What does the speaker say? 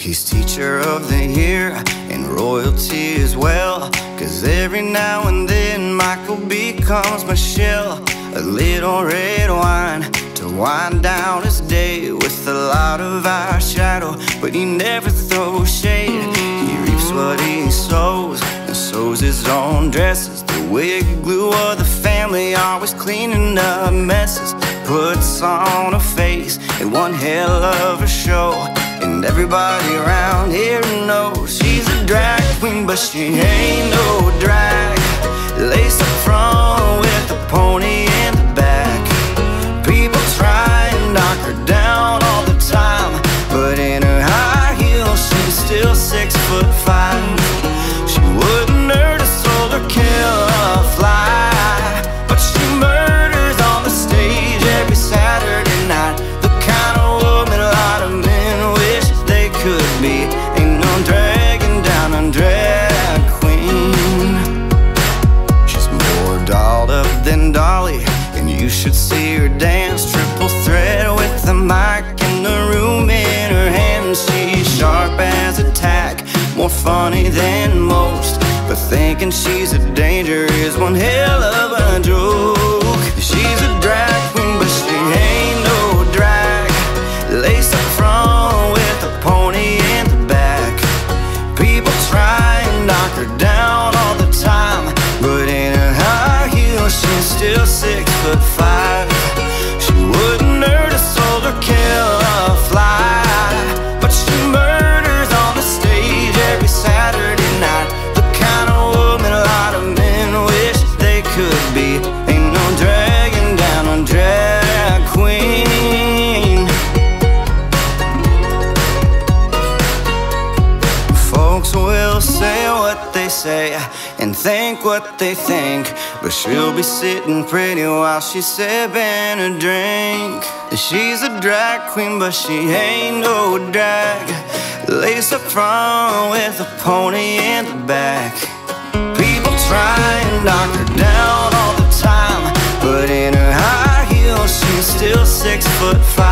He's teacher of the year and royalty as well. Cause every now and then Michael becomes Michelle. A little red wine to wind down his day with a lot of eyeshadow. But he never throws shade. He reaps what he sows and sews his own dresses. The wig glue of the family, always cleaning up messes. Puts on a face and one hell of a show. Everybody around here knows she's a drag queen, but she ain't no drag. Should see her dance. Triple threat with the mic in the room in her hand. She's sharp as a tack, more funny than most. But thinking she's a danger is one hell of a joke. folks will say what they say and think what they think. But she'll be sitting pretty while she's sipping a drink. She's a drag queen, but she ain't no drag. Lace up front with a pony in the back. People try and knock her down all the time. But in her high heels, she's still six foot five.